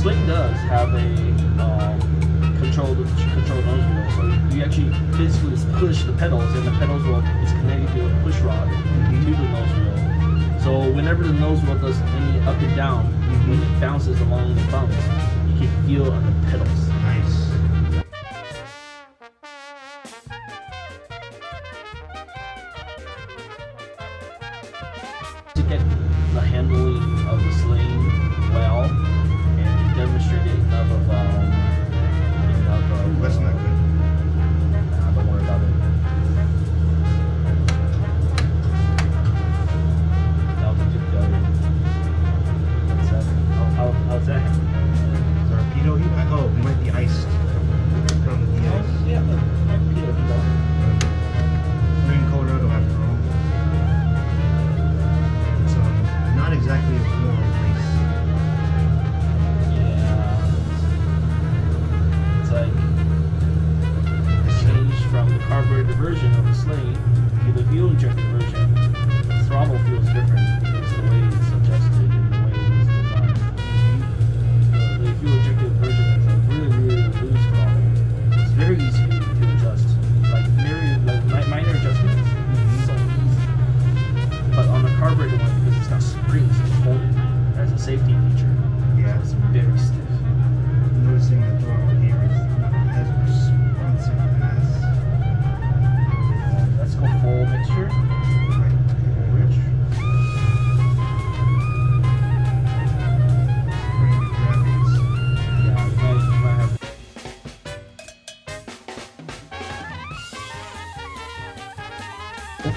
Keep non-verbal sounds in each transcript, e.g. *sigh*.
Sling does have a um, control controlled nose wheel, so you actually physically push the pedals, and the pedals will is connected to a push rod mm-hmm. to the nose wheel. So whenever the nose wheel does any up and down, mm-hmm. when it bounces along the bumps, you can feel on the pedals.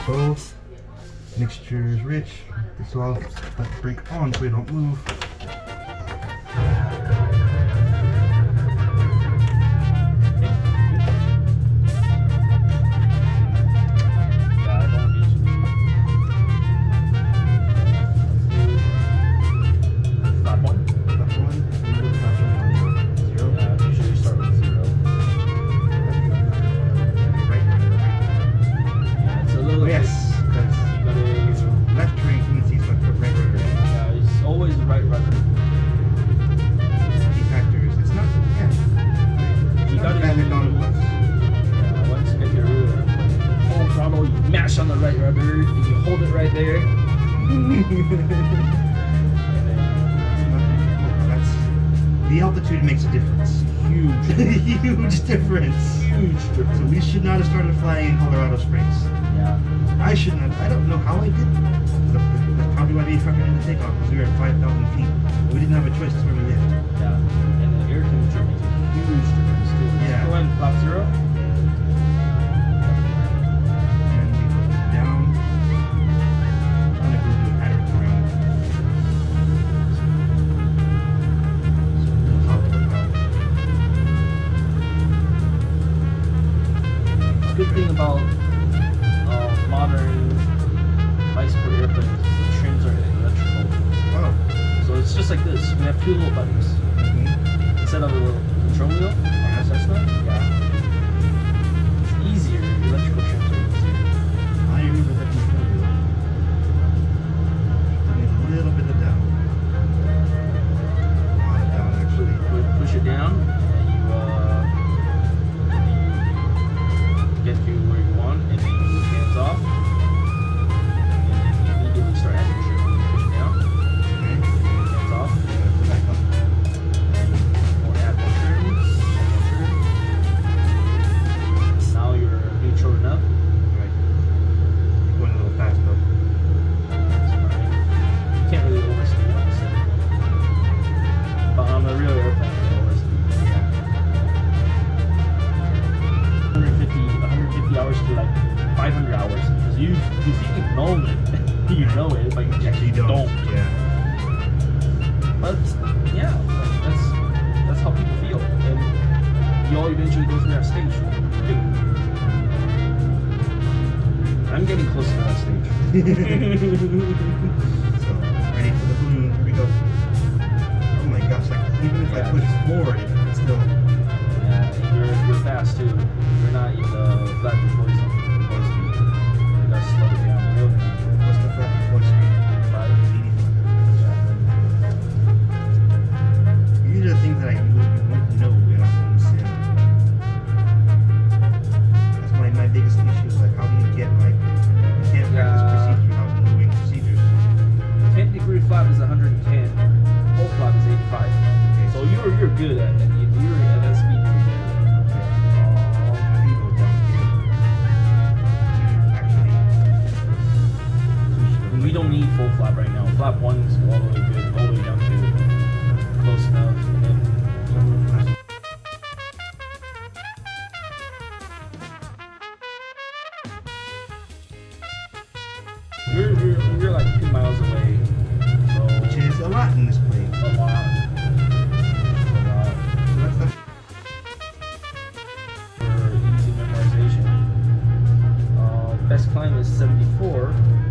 both mixture is rich. This will brake on so we don't move. It makes a difference. Huge. *laughs* Huge difference. Huge difference. So we should not have started flying in Colorado Springs. Yeah. I should not. I don't know how I did. That's probably why they fucking in the takeoff because we were at 5,000 feet. We didn't have a choice. That's where we lived. Yeah. And the air temperature makes a huge difference too. Yeah. When Pop Zero, like this. We have two little buttons. Mm -hmm. Instead of a little control wheel on Cessna. Yeah. ハハハハ! you're good at it. If you're we don't need full flap right now. Flap one's all the way good, all the way down to close enough. before.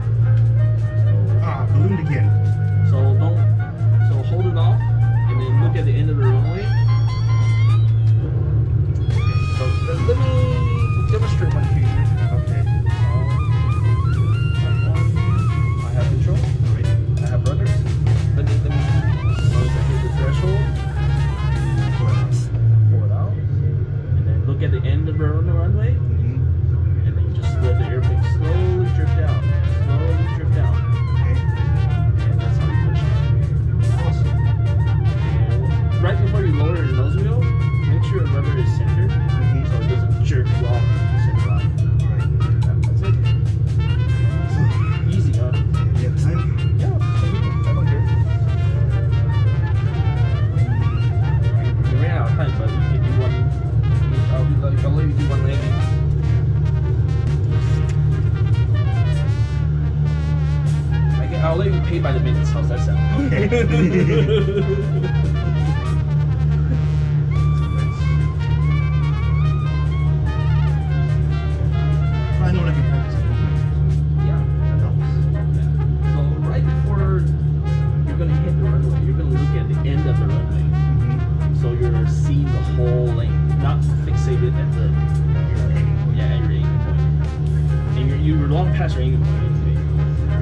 long pass you're aiming for.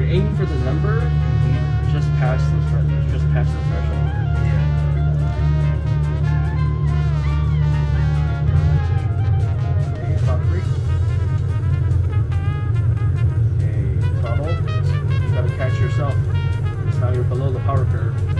You're aiming for the number just past the threshold. just past the threshold. Top three. You gotta catch yourself. Now you're below the power curve.